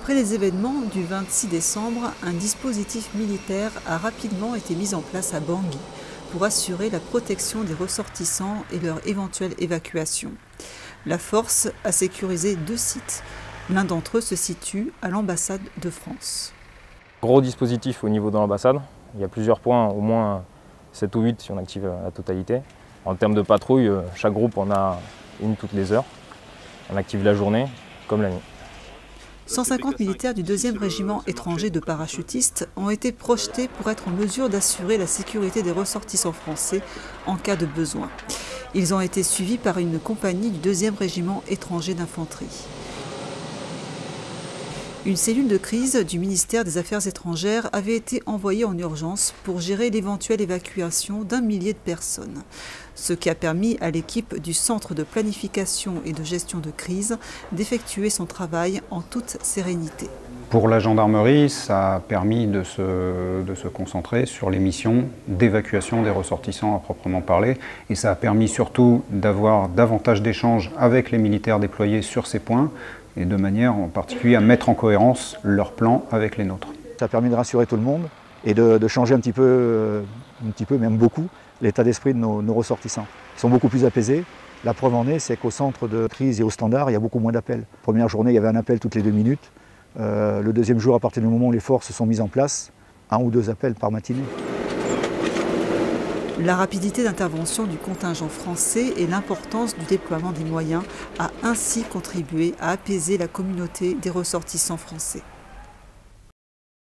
Après les événements du 26 décembre, un dispositif militaire a rapidement été mis en place à Bangui pour assurer la protection des ressortissants et leur éventuelle évacuation. La force a sécurisé deux sites. L'un d'entre eux se situe à l'ambassade de France. Gros dispositif au niveau de l'ambassade. Il y a plusieurs points, au moins 7 ou 8 si on active la totalité. En termes de patrouille, chaque groupe en a une toutes les heures. On active la journée comme la nuit. 150 militaires du 2e régiment étranger de parachutistes ont été projetés pour être en mesure d'assurer la sécurité des ressortissants français en cas de besoin. Ils ont été suivis par une compagnie du 2e régiment étranger d'infanterie. Une cellule de crise du ministère des Affaires étrangères avait été envoyée en urgence pour gérer l'éventuelle évacuation d'un millier de personnes, ce qui a permis à l'équipe du Centre de planification et de gestion de crise d'effectuer son travail en toute sérénité. Pour la gendarmerie, ça a permis de se, concentrer sur les missions d'évacuation des ressortissants à proprement parler, et ça a permis surtout d'avoir davantage d'échanges avec les militaires déployés sur ces points, et de manière en particulier à mettre en cohérence leurs plans avec les nôtres. Ça a permis de rassurer tout le monde et de, changer un petit peu, un petit peu, même beaucoup, l'état d'esprit de nos, ressortissants. Ils sont beaucoup plus apaisés. La preuve en est, c'est qu'au centre de crise et au standard, il y a beaucoup moins d'appels. Première journée, il y avait un appel toutes les deux minutes. Euh, le deuxième jour, à partir du moment où les forces sont mises en place, un ou deux appels par matinée. La rapidité d'intervention du contingent français et l'importance du déploiement des moyens a ainsi contribué à apaiser la communauté des ressortissants français.